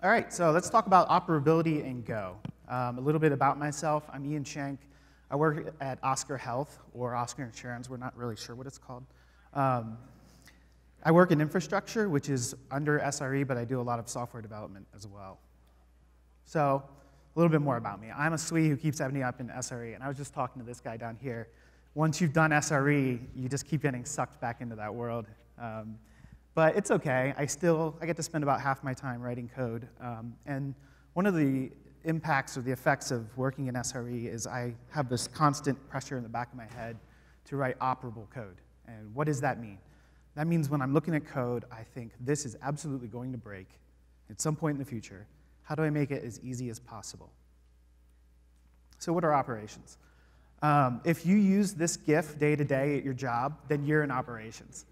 All right, so let's talk about operability in Go. Um, a little bit about myself. I'm Ian Schenck. I work at Oscar Health or Oscar Insurance. We're not really sure what it's called. Um, I work in infrastructure, which is under SRE, but I do a lot of software development as well. So, a little bit more about me. I'm a SWE who keeps ending up in SRE, and I was just talking to this guy down here. Once you've done SRE, you just keep getting sucked back into that world. Um, but it's okay. I still I get to spend about half my time writing code. Um, and one of the impacts or the effects of working in SRE is I have this constant pressure in the back of my head to write operable code. And what does that mean? That means when I'm looking at code, I think this is absolutely going to break at some point in the future. How do I make it as easy as possible? So, what are operations? Um, if you use this GIF day to day at your job, then you're in operations.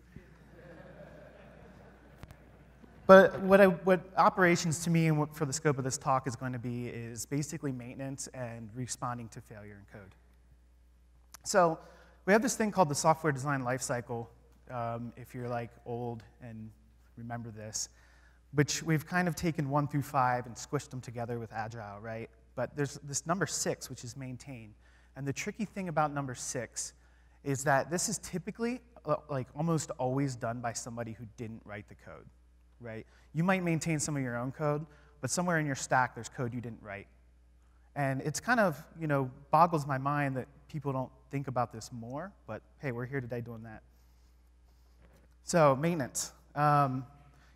But what, I, what operations to me and what, for the scope of this talk is going to be is basically maintenance and responding to failure in code. So we have this thing called the software design lifecycle, um, if you're like old and remember this, which we've kind of taken one through five and squished them together with Agile, right? But there's this number six, which is maintain. And the tricky thing about number six is that this is typically, uh, like almost always done by somebody who didn't write the code right? You might maintain some of your own code, but somewhere in your stack there's code you didn't write. And it's kind of, you know, boggles my mind that people don't think about this more, but hey, we're here today doing that. So, maintenance. Um,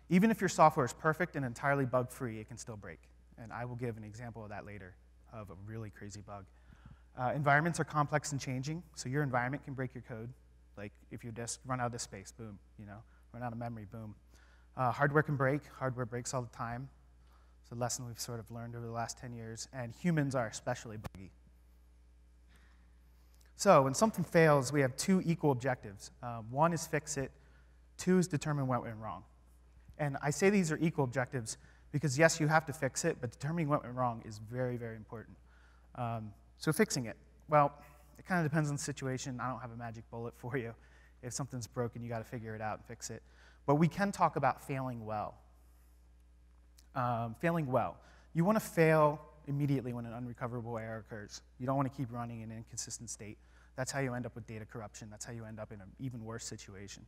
even if your software is perfect and entirely bug free, it can still break. And I will give an example of that later of a really crazy bug. Uh, environments are complex and changing, so your environment can break your code. Like if your disk run out of space, boom, you know, run out of memory, boom. Uh, hardware can break. Hardware breaks all the time. It's a lesson we've sort of learned over the last 10 years. And humans are especially buggy. So when something fails, we have two equal objectives. Uh, one is fix it. Two is determine what went wrong. And I say these are equal objectives because, yes, you have to fix it, but determining what went wrong is very, very important. Um, so fixing it, well, it kind of depends on the situation. I don't have a magic bullet for you. If something's broken, you got to figure it out and fix it. But we can talk about failing well. Um, failing well. You want to fail immediately when an unrecoverable error occurs. You don't want to keep running in an inconsistent state. That's how you end up with data corruption. That's how you end up in an even worse situation.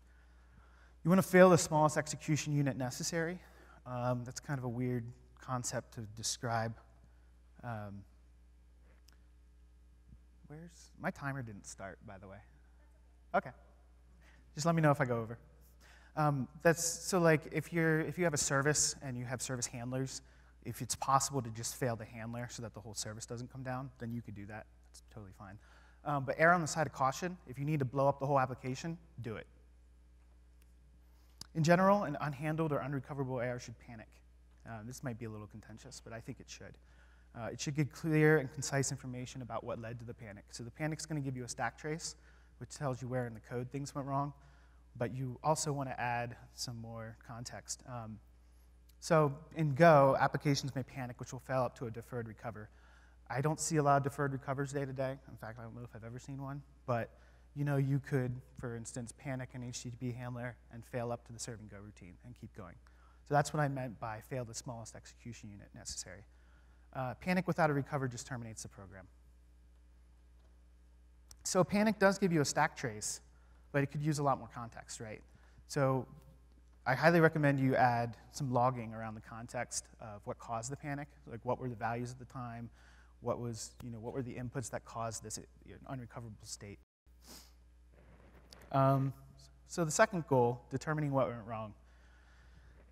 You want to fail the smallest execution unit necessary. Um, that's kind of a weird concept to describe. Um, where's my timer didn't start, by the way. Okay. Just let me know if I go over. Um, that's so like if you're if you have a service and you have service handlers, if it's possible to just fail the handler so that the whole service doesn't come down, then you could do that. It's totally fine. Um, but err on the side of caution. If you need to blow up the whole application, do it. In general, an unhandled or unrecoverable error should panic. Uh, this might be a little contentious, but I think it should. Uh, it should give clear and concise information about what led to the panic. So the panic is going to give you a stack trace, which tells you where in the code things went wrong but you also want to add some more context. Um, so in Go, applications may panic, which will fail up to a deferred recover. I don't see a lot of deferred recovers day to day. In fact, I don't know if I've ever seen one. But you know, you could, for instance, panic an HTTP handler and fail up to the serving goroutine and keep going. So that's what I meant by fail the smallest execution unit necessary. Uh, panic without a recover just terminates the program. So panic does give you a stack trace, but it could use a lot more context, right? So I highly recommend you add some logging around the context of what caused the panic, like what were the values at the time, what was, you know, what were the inputs that caused this unrecoverable state. Um, so the second goal, determining what went wrong.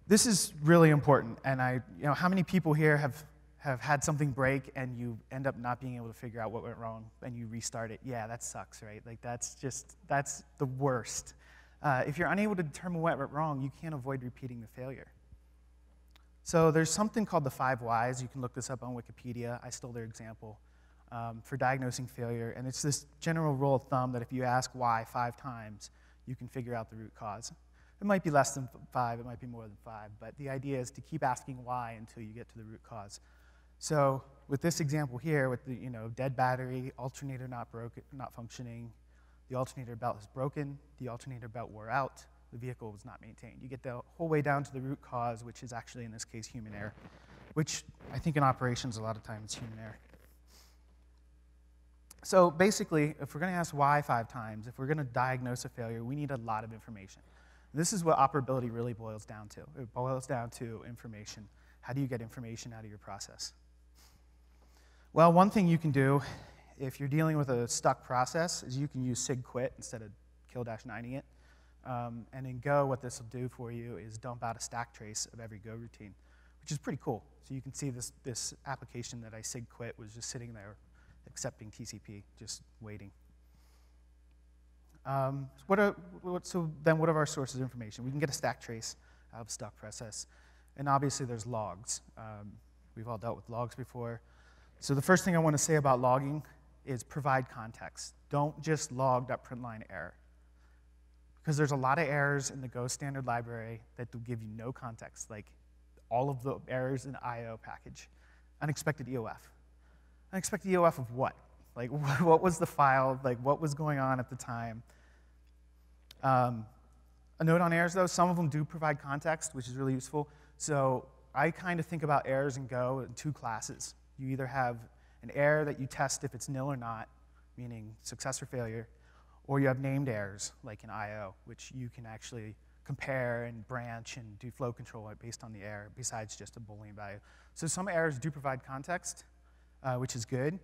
This is really important, and I, you know, how many people here have have had something break and you end up not being able to figure out what went wrong and you restart it, yeah, that sucks, right? Like that's just, that's the worst. Uh, if you're unable to determine what went wrong, you can't avoid repeating the failure. So there's something called the five whys. You can look this up on Wikipedia. I stole their example um, for diagnosing failure. And it's this general rule of thumb that if you ask why five times, you can figure out the root cause. It might be less than five, it might be more than five, but the idea is to keep asking why until you get to the root cause. So with this example here, with the you know dead battery, alternator not broken, not functioning, the alternator belt is broken, the alternator belt wore out, the vehicle was not maintained. You get the whole way down to the root cause, which is actually in this case human error. which I think in operations a lot of times human error. So basically, if we're going to ask why five times, if we're going to diagnose a failure, we need a lot of information. This is what operability really boils down to. It boils down to information. How do you get information out of your process? Well, one thing you can do if you're dealing with a stuck process is you can use SIGQUIT instead of kill dash 90 it. Um, and in Go, what this will do for you is dump out a stack trace of every goroutine, which is pretty cool. So you can see this, this application that I SIGQUIT was just sitting there accepting TCP, just waiting. Um, what are, what, so then what are our sources of information? We can get a stack trace of stuck process. And obviously there's logs. Um, we've all dealt with logs before. So the first thing I want to say about logging is provide context. Don't just log that print line error. Because there's a lot of errors in the Go standard library that will give you no context, like all of the errors in the IO package. Unexpected EOF. Unexpected EOF of what? Like, what was the file? Like, what was going on at the time? Um, a note on errors, though, some of them do provide context, which is really useful. So I kind of think about errors in Go in two classes. You either have an error that you test if it's nil or not, meaning success or failure, or you have named errors, like in I.O., which you can actually compare and branch and do flow control based on the error, besides just a Boolean value. So some errors do provide context, uh, which is good.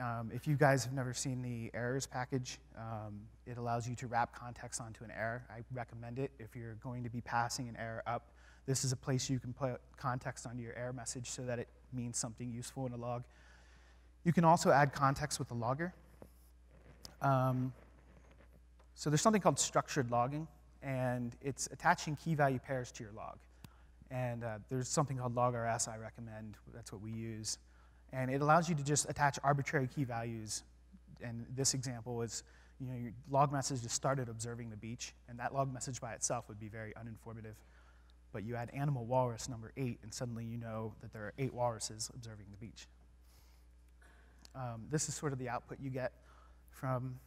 Um, if you guys have never seen the errors package, um, it allows you to wrap context onto an error. I recommend it if you're going to be passing an error up. This is a place you can put context onto your error message so that it means something useful in a log. You can also add context with the logger. Um, so there's something called structured logging, and it's attaching key value pairs to your log. And uh, there's something called Logrus I recommend. That's what we use. And it allows you to just attach arbitrary key values. And this example is, you know, your log message just started observing the beach, and that log message by itself would be very uninformative. But you add animal walrus number eight, and suddenly you know that there are eight walruses observing the beach. Um, this is sort of the output you get from,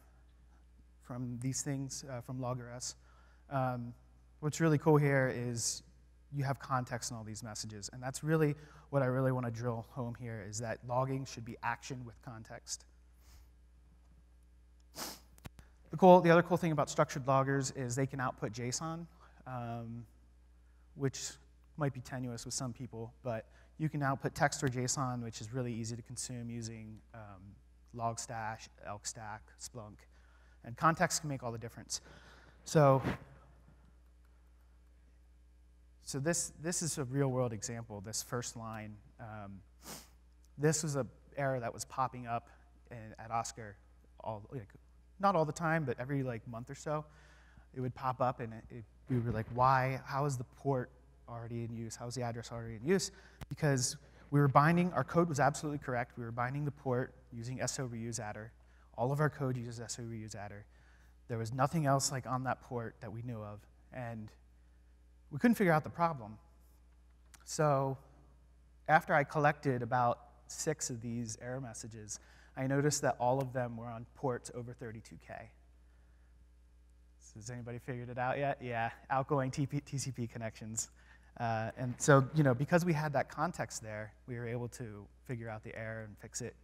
from these things, uh, from Logrus. Um, what's really cool here is you have context in all these messages. And that's really what I really want to drill home here is that logging should be action with context. The, cool, the other cool thing about structured loggers is they can output JSON, um, which might be tenuous with some people, but you can output text or JSON, which is really easy to consume using um, Logstash, ElkStack, Splunk. And context can make all the difference. So so this, this is a real world example, this first line. Um, this was an error that was popping up in, at Oscar, all, like, not all the time, but every like month or so. It would pop up and it, it, we were like, why, how is the port already in use? How is the address already in use? Because we were binding, our code was absolutely correct. We were binding the port using SO_REUSEADDR. All of our code uses SO_REUSEADDR. There was nothing else like on that port that we knew of. And we couldn't figure out the problem. So after I collected about six of these error messages, I noticed that all of them were on ports over 32K. Has anybody figured it out yet? Yeah, outgoing TP, TCP connections. Uh, and so, you know, because we had that context there, we were able to figure out the error and fix it.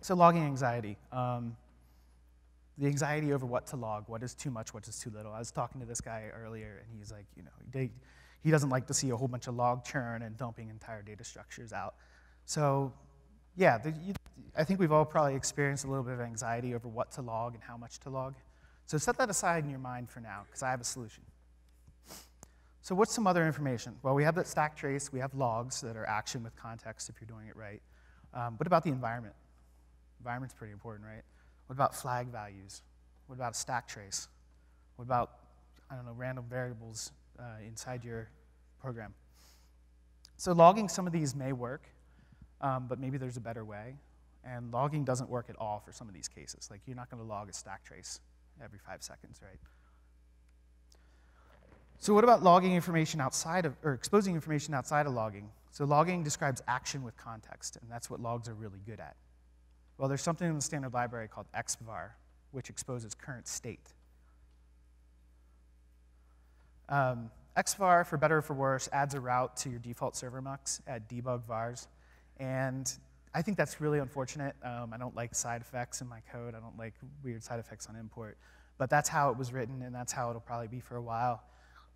So logging anxiety. Um, the anxiety over what to log, what is too much, what is too little. I was talking to this guy earlier, and he's like, you know, they, he doesn't like to see a whole bunch of log churn and dumping entire data structures out. So, yeah, the, you, I think we've all probably experienced a little bit of anxiety over what to log and how much to log. So set that aside in your mind for now, because I have a solution. So what's some other information? Well, we have that stack trace. We have logs that are action with context if you're doing it right. Um, what about the environment? Environment's pretty important, right? What about flag values? What about a stack trace? What about, I don't know, random variables uh, inside your program? So logging some of these may work, um, but maybe there's a better way. And logging doesn't work at all for some of these cases. Like you're not going to log a stack trace every five seconds, right? So what about logging information outside of, or exposing information outside of logging? So logging describes action with context, and that's what logs are really good at. Well, there's something in the standard library called expvar, which exposes current state. Um, expvar, for better or for worse, adds a route to your default server mux at debug vars. And I think that's really unfortunate. Um, I don't like side effects in my code. I don't like weird side effects on import. But that's how it was written, and that's how it'll probably be for a while.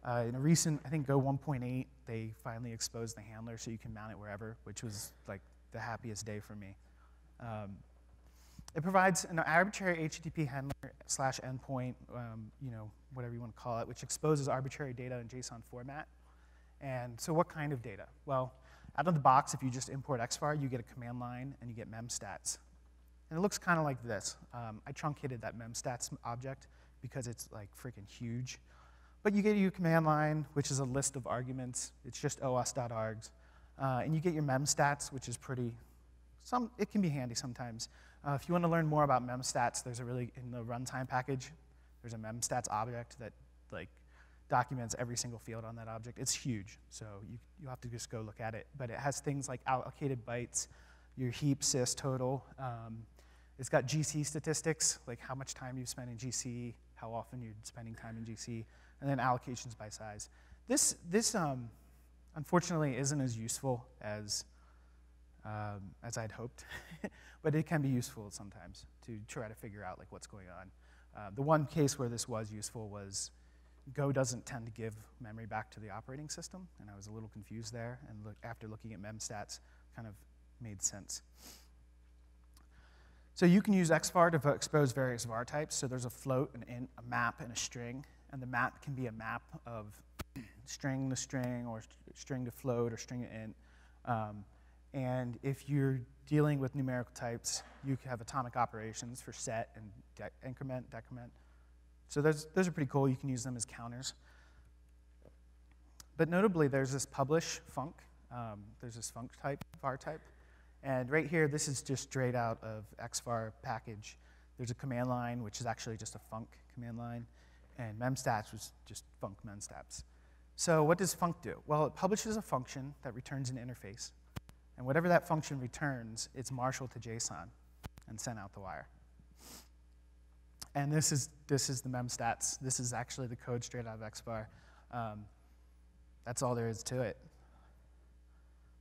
Uh, in a recent, I think Go 1.8, they finally exposed the handler so you can mount it wherever, which was like the happiest day for me. Um, it provides an arbitrary HTTP handler slash endpoint, um, you know, whatever you want to call it, which exposes arbitrary data in JSON format. And so what kind of data? Well, out of the box, if you just import expvar, you get a command line and you get memstats. And it looks kind of like this. Um, I truncated that memstats object because it's like freaking huge. But you get your command line, which is a list of arguments. It's just os.args. Uh, and you get your memstats, which is pretty, some, it can be handy sometimes. Uh, if you want to learn more about memstats, there's a really, in the runtime package, there's a memstats object that like documents every single field on that object. It's huge, so you, you have to just go look at it. But it has things like allocated bytes, your heap sys total. Um, it's got GC statistics, like how much time you spend in GC, how often you're spending time in GC, and then allocations by size. This, this um, unfortunately isn't as useful as, um, as I'd hoped, but it can be useful sometimes to try to figure out like what's going on. Uh, the one case where this was useful was Go doesn't tend to give memory back to the operating system, and I was a little confused there, and look, after looking at memstats, kind of made sense. So you can use expvar to expose various var types. So there's a float, an int, a map, and a string. And the map can be a map of string to string, or string to float, or string to int. Um, and if you're dealing with numerical types, you have atomic operations for set and de increment, decrement. So those, those are pretty cool. You can use them as counters. But notably, there's this publish func. Um, there's this func type, var type. And right here, this is just straight out of expvar package. There's a command line, which is actually just a func command line. And memstats was just func memstats. So what does func do? Well, it publishes a function that returns an interface. And whatever that function returns, it's marshaled to JSON and sent out the wire. And this is, this is the memstats. This is actually the code straight out of expvar. Um, that's all there is to it.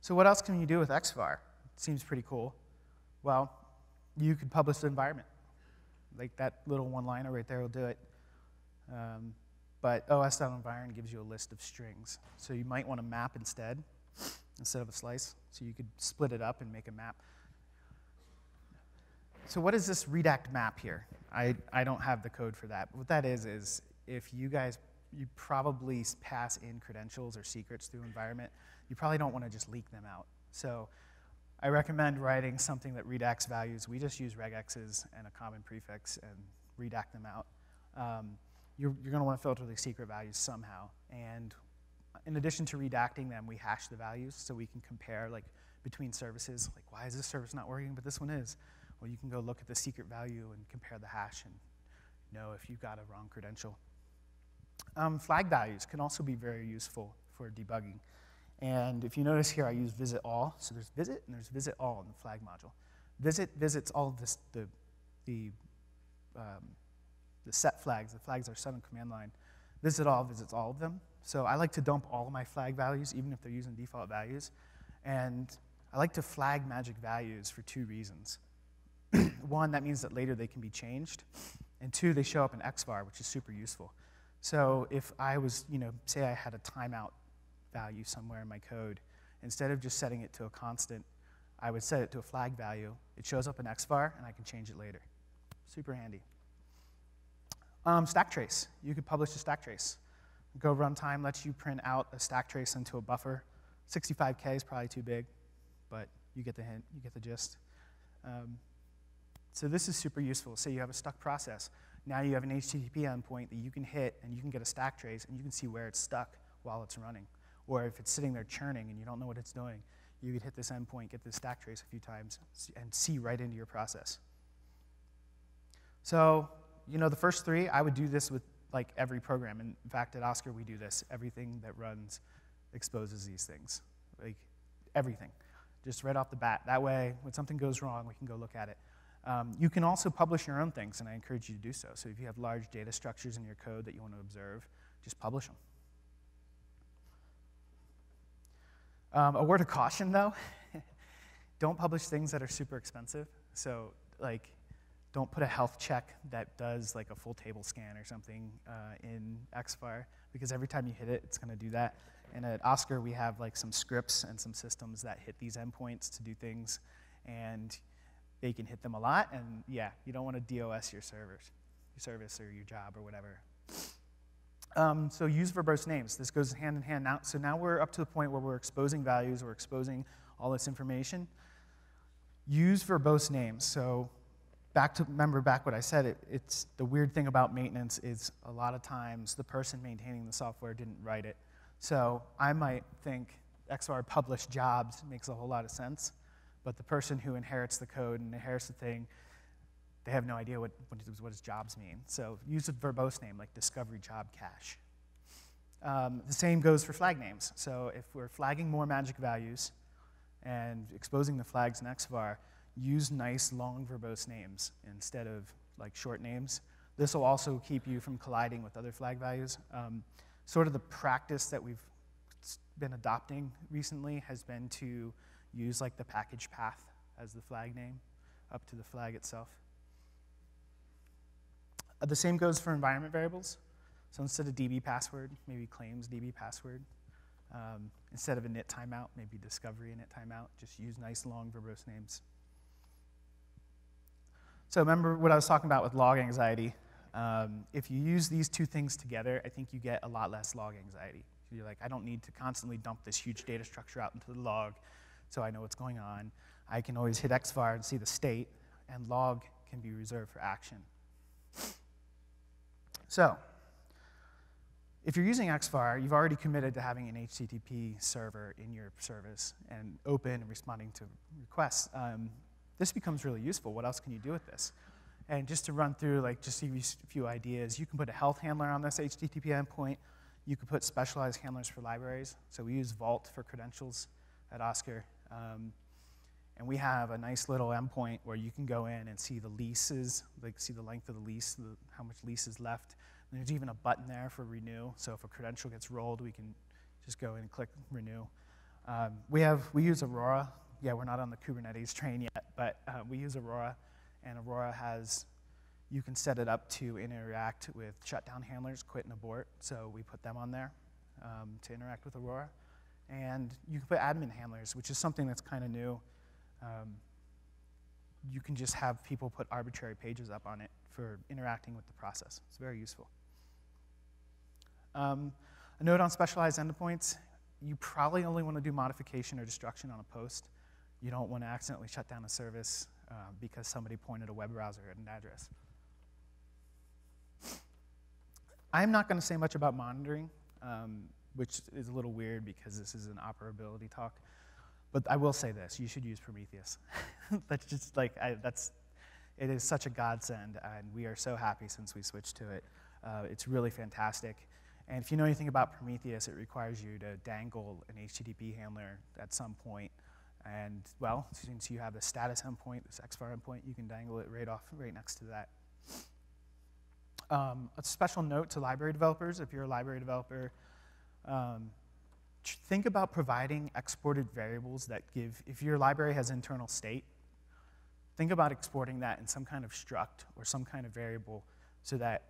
So what else can you do with expvar? It seems pretty cool. Well, you could publish the environment. Like that little one-liner right there will do it. Um, but os.environ gives you a list of strings. So you might want to map instead, instead of a slice. So you could split it up and make a map. So what is this redact map here? I, I don't have the code for that. What that is, is if you guys, you probably pass in credentials or secrets through environment, you probably don't want to just leak them out. So I recommend writing something that redacts values. We just use regexes and a common prefix and redact them out. Um, you're, you're going to want to filter the secret values somehow. And in addition to redacting them, we hash the values so we can compare like between services. Like, why is this service not working, but this one is? Well, you can go look at the secret value and compare the hash and know if you've got a wrong credential. Um, flag values can also be very useful for debugging. And if you notice here, I use visit all. So there's visit and there's visit all in the flag module. Visit visits all of this, the, the, um, the set flags. The flags are set on command line. Visit all visits all of them. So I like to dump all my flag values, even if they're using default values. And I like to flag magic values for two reasons. One, that means that later they can be changed. And two, they show up in expvar, which is super useful. So if I was, you know, say I had a timeout value somewhere in my code, instead of just setting it to a constant, I would set it to a flag value. It shows up in expvar, and I can change it later. Super handy. Um, stack trace. You could publish a stack trace. Go runtime lets you print out a stack trace into a buffer. 65K is probably too big, but you get the hint, you get the gist. Um, so this is super useful. Say you have a stuck process. Now you have an HTTP endpoint that you can hit, and you can get a stack trace, and you can see where it's stuck while it's running. Or if it's sitting there churning and you don't know what it's doing, you could hit this endpoint, get this stack trace a few times, and see right into your process. So, you know, the first three, I would do this with like every program. In fact, at Oscar, we do this. Everything that runs exposes these things, like everything, just right off the bat. That way, when something goes wrong, we can go look at it. Um, you can also publish your own things, and I encourage you to do so. So if you have large data structures in your code that you want to observe, just publish them. Um, a word of caution, though, don't publish things that are super expensive. So, like, don't put a health check that does like a full table scan or something uh, in expvar because every time you hit it, it's going to do that. And at Oscar, we have like some scripts and some systems that hit these endpoints to do things, and they can hit them a lot. And yeah, you don't want to DOS your servers, your service or your job or whatever. Um, so use verbose names. This goes hand in hand now. So now we're up to the point where we're exposing values, we're exposing all this information. Use verbose names. So back to remember back what I said. It, it's the weird thing about maintenance is a lot of times the person maintaining the software didn't write it. So I might think expvar published jobs makes a whole lot of sense, but the person who inherits the code and inherits the thing, they have no idea what, what, what does jobs mean. So use a verbose name like discovery job cache. Um, the same goes for flag names. So if we're flagging more magic values and exposing the flags in expvar, use nice long verbose names instead of like short names. This will also keep you from colliding with other flag values. Um, sort of the practice that we've been adopting recently has been to use like the package path as the flag name up to the flag itself. Uh, the same goes for environment variables. So instead of DB password, maybe claims DB password. Um, instead of init timeout, maybe discovery init timeout. Just use nice long verbose names. So remember what I was talking about with log anxiety. Um, if you use these two things together, I think you get a lot less log anxiety. You're like, I don't need to constantly dump this huge data structure out into the log so I know what's going on. I can always hit expvar and see the state, and log can be reserved for action. So, if you're using xvar, you've already committed to having an HTTP server in your service and open and responding to requests. Um, this becomes really useful. What else can you do with this? And just to run through, like, just a few ideas, you can put a health handler on this HTTP endpoint. You could put specialized handlers for libraries. So we use Vault for credentials at Oscar. Um, and we have a nice little endpoint where you can go in and see the leases, like see the length of the lease, the, how much lease is left. And there's even a button there for renew. So if a credential gets rolled, we can just go in and click renew. Um, we have we use Aurora yeah, we're not on the Kubernetes train yet, but uh, we use Aurora, and Aurora has, you can set it up to interact with shutdown handlers, quit and abort, so we put them on there um, to interact with Aurora. And you can put admin handlers, which is something that's kind of new. Um, you can just have people put arbitrary pages up on it for interacting with the process. It's very useful. Um, a note on specialized endpoints, you probably only want to do modification or destruction on a post. You don't want to accidentally shut down a service uh, because somebody pointed a web browser at an address. I'm not going to say much about monitoring, um, which is a little weird because this is an operability talk. But I will say this: you should use Prometheus. that's just like I, that's. It is such a godsend, and we are so happy since we switched to it. Uh, it's really fantastic. And if you know anything about Prometheus, it requires you to dangle an HTTP handler at some point. and well, since you have the status endpoint, this expvar endpoint, you can dangle it right off, right next to that. Um, a special note to library developers, if you're a library developer, um, think about providing exported variables that give, if your library has internal state, think about exporting that in some kind of struct or some kind of variable so that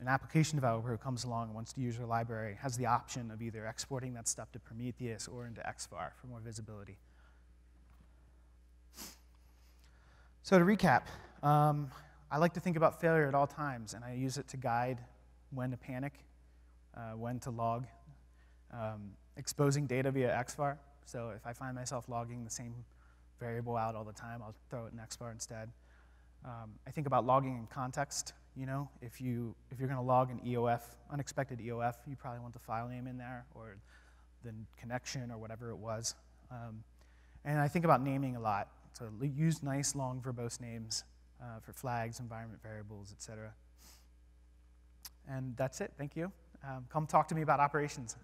an application developer who comes along and wants to use your library has the option of either exporting that stuff to Prometheus or into expvar for more visibility. So, to recap, um, I like to think about failure at all times, and I use it to guide when to panic, uh, when to log, um, exposing data via expvar. So, if I find myself logging the same variable out all the time, I'll throw it in expvar instead. Um, I think about logging in context. You know, if, you, if you're going to log an EOF, unexpected EOF, you probably want the file name in there or the connection or whatever it was. Um, and I think about naming a lot. So use nice long verbose names uh, for flags, environment variables, etc. And that's it. Thank you. Um, come talk to me about operations.